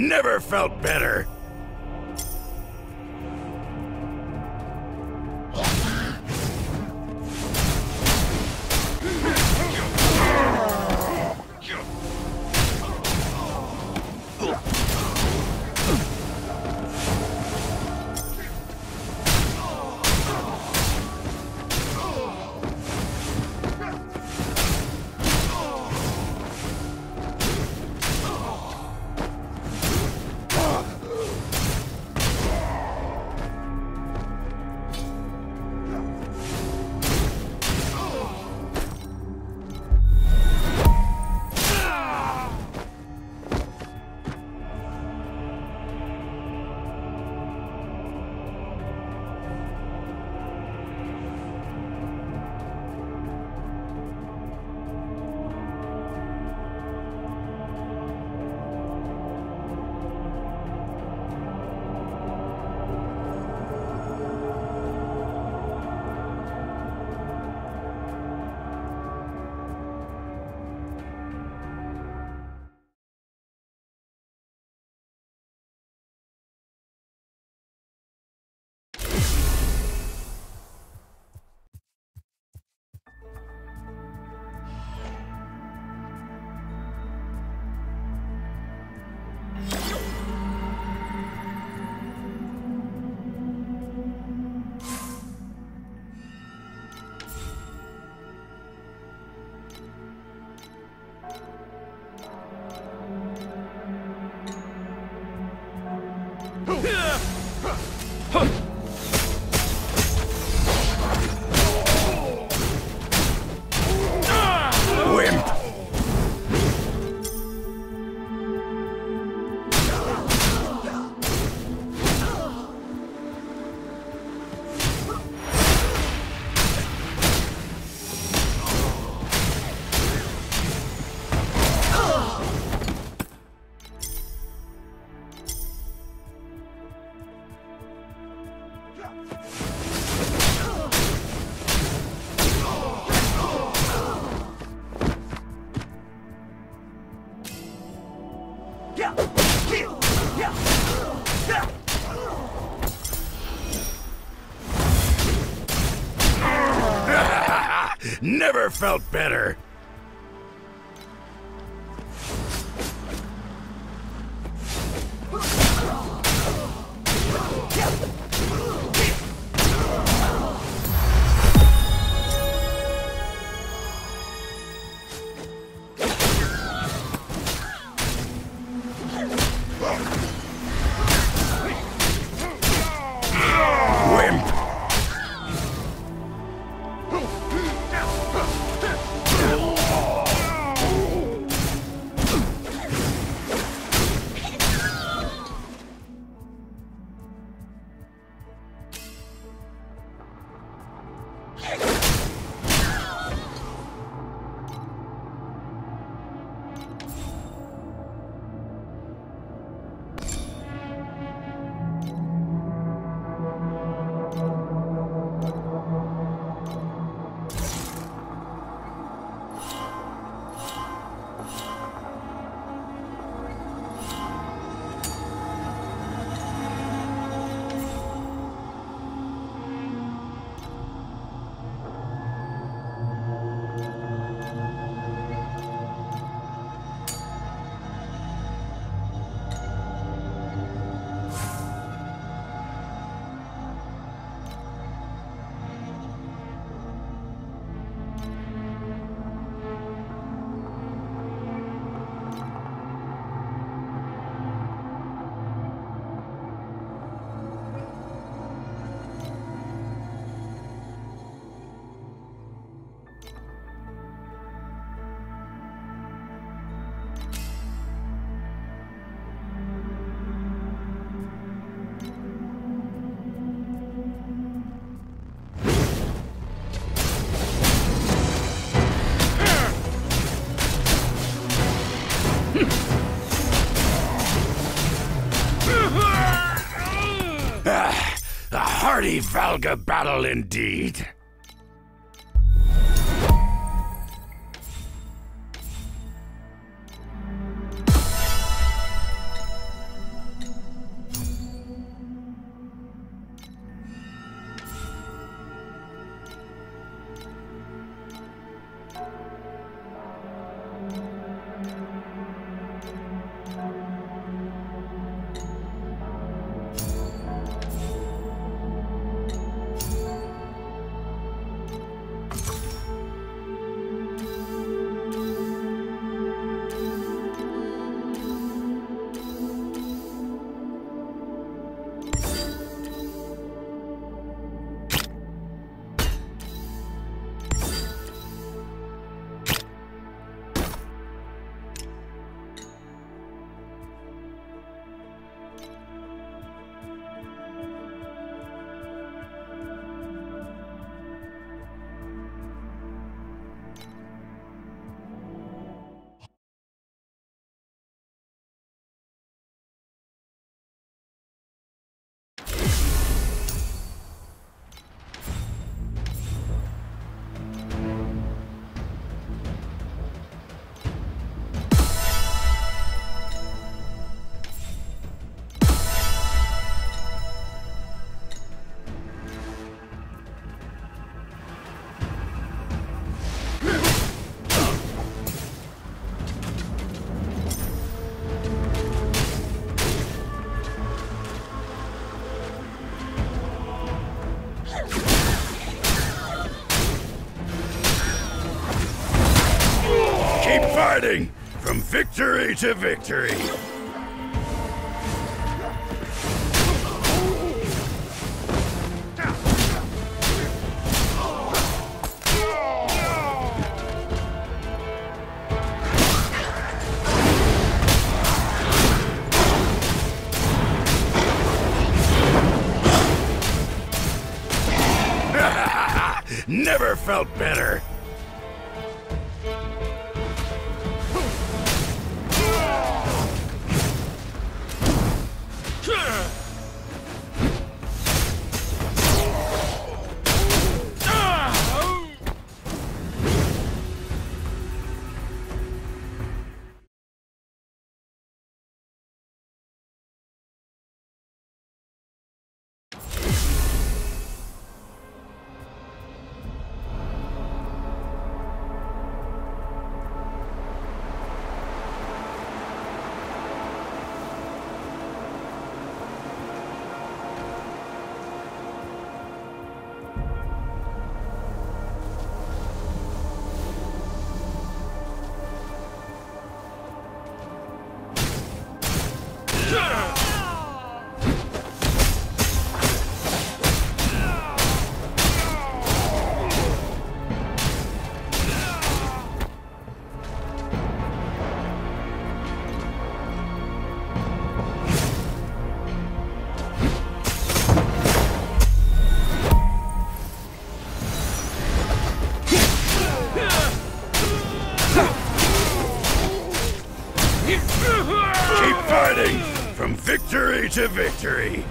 Never felt better. Felt better. Valga battle indeed. Keep fighting from victory to victory. Never felt better. To victory.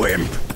Wimp.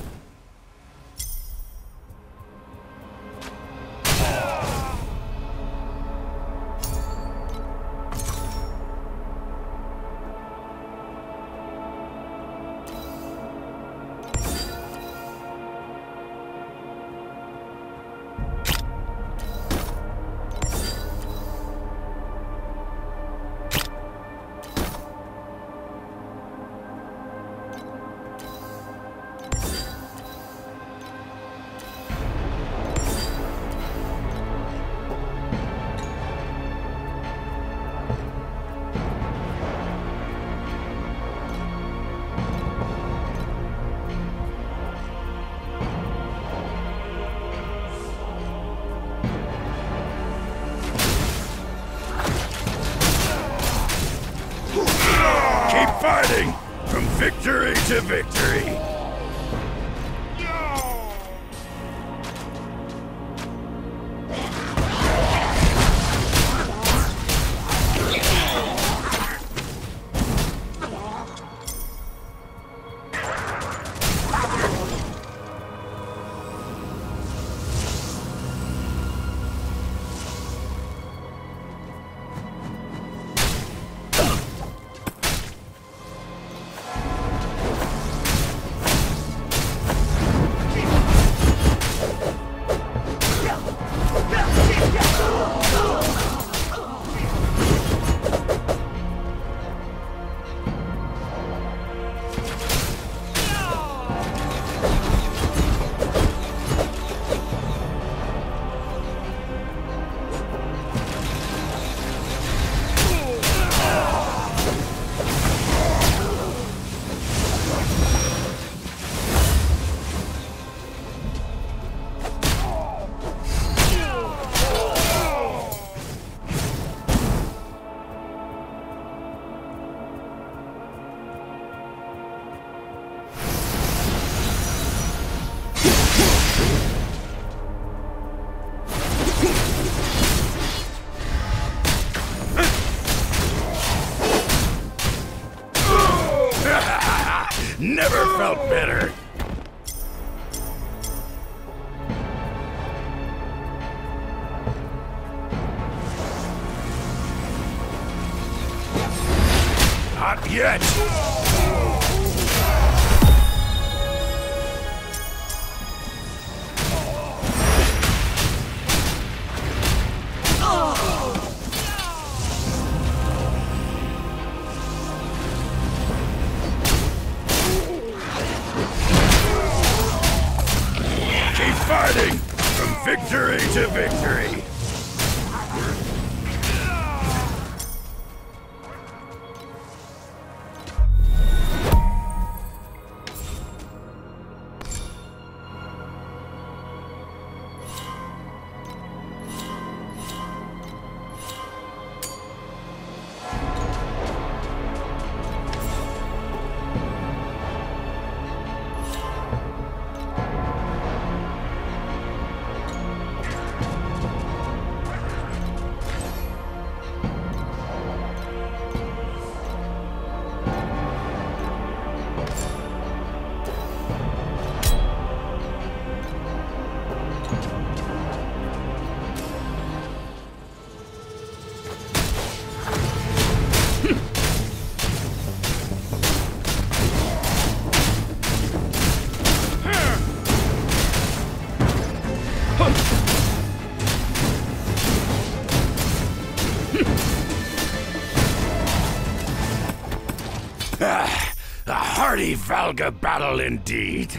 A battle indeed.